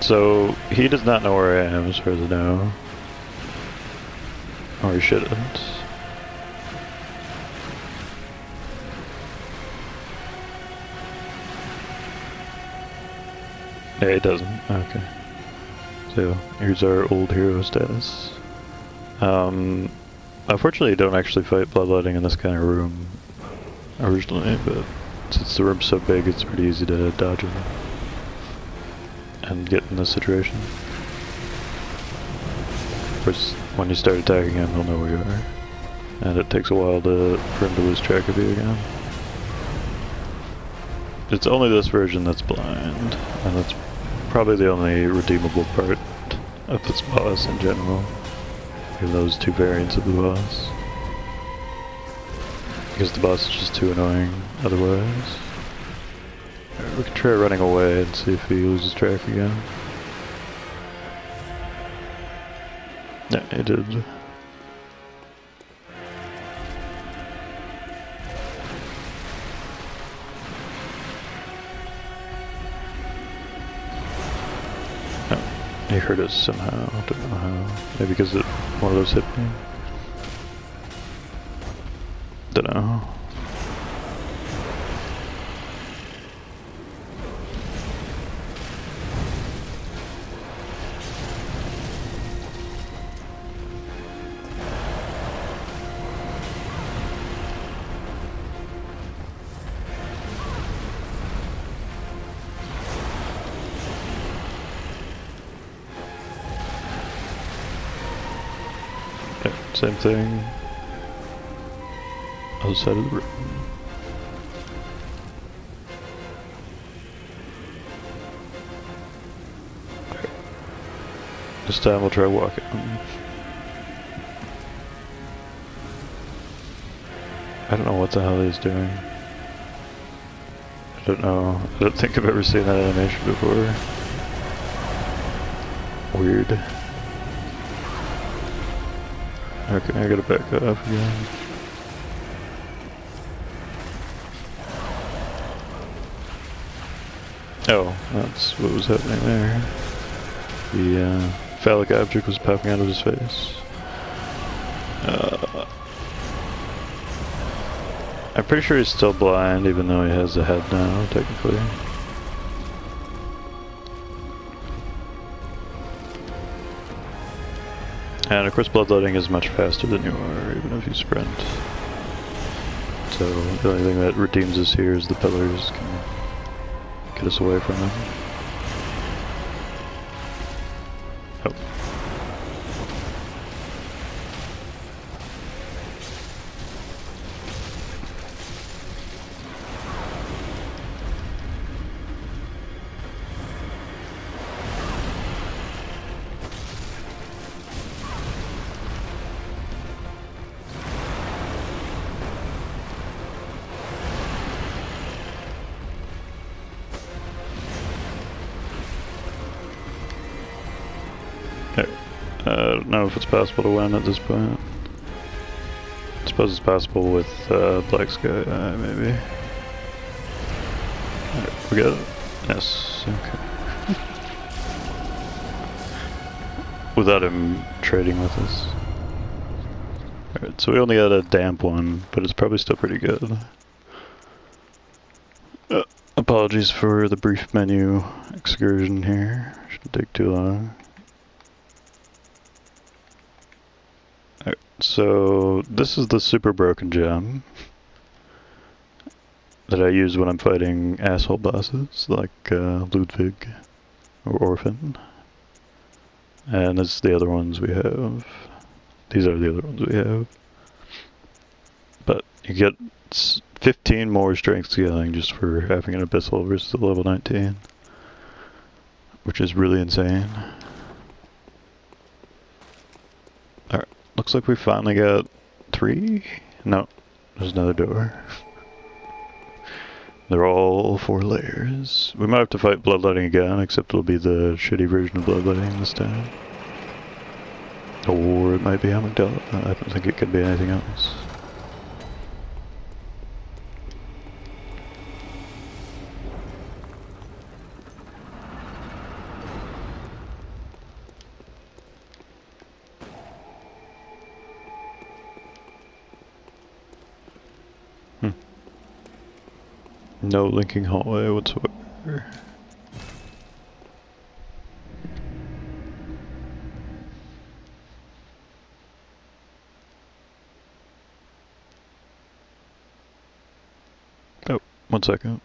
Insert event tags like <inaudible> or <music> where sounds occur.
So, he does not know where I am as far as I know. Or he shouldn't. Yeah, he doesn't. Okay. So, here's our old hero status. Um, unfortunately, you don't actually fight bloodletting in this kind of room originally, but since the room's so big, it's pretty easy to dodge it and get in this situation. Of course, when you start attacking him, he'll know where you are. And it takes a while to, for him to lose track of you again. It's only this version that's blind, and that's probably the only redeemable part of this boss in general. In those two variants of the boss. Because the boss is just too annoying otherwise. We can try running away and see if he loses track again. Yeah, he did. He hurt us somehow, don't know how. Maybe because it, one of those hit me. Don't know. Okay, same thing. Other side of the room. This time we'll try walking. I don't know what the hell he's doing. I don't know. I don't think I've ever seen that animation before. Weird. Okay, I gotta back up again. Oh, that's what was happening there. The uh, phallic object was popping out of his face. Uh, I'm pretty sure he's still blind, even though he has a head now, technically. And of course bloodletting is much faster than you are, even if you sprint. So the only thing that redeems us here is the pillars can get us away from them. Oh. I don't know if it's possible to win at this point. I suppose it's possible with uh, Black Sky, uh, maybe. We got it? Yes, okay. <laughs> Without him trading with us. Alright, so we only got a damp one, but it's probably still pretty good. Uh, apologies for the brief menu excursion here. Shouldn't take too long. Alright, so this is the super broken gem that I use when I'm fighting asshole bosses like uh, Ludwig or Orphan. And is the other ones we have. These are the other ones we have. But you get 15 more strength scaling just for having an Abyssal versus a level 19. Which is really insane. Alright, looks like we finally got three? No, there's another door. They're all four layers. We might have to fight Bloodletting again, except it'll be the shitty version of Bloodletting this time. Or it might be Amygdala. I don't think it could be anything else. No linking hallway whatsoever. Oh, one second.